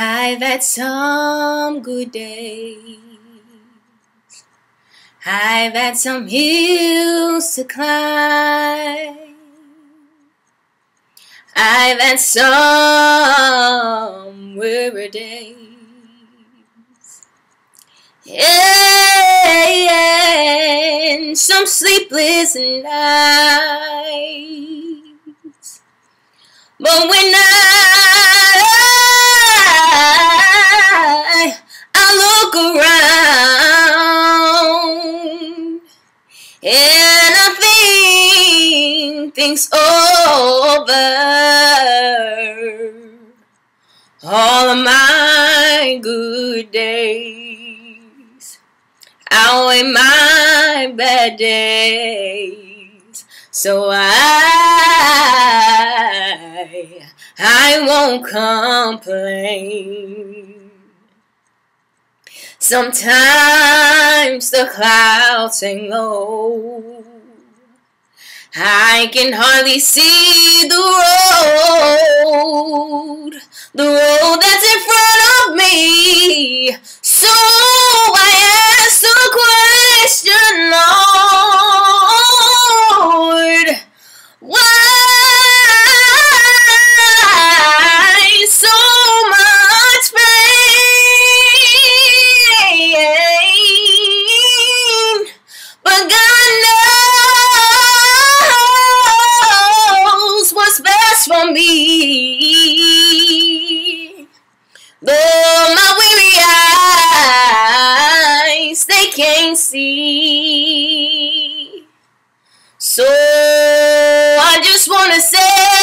I've had some good days. I've had some hills to climb. I've had some weary days. And some sleepless nights. But when I, things over, all of my good days outweigh my bad days. So I, I won't complain. Sometimes the clouds hang low. I can hardly see the road, they can't see. So I just wanna say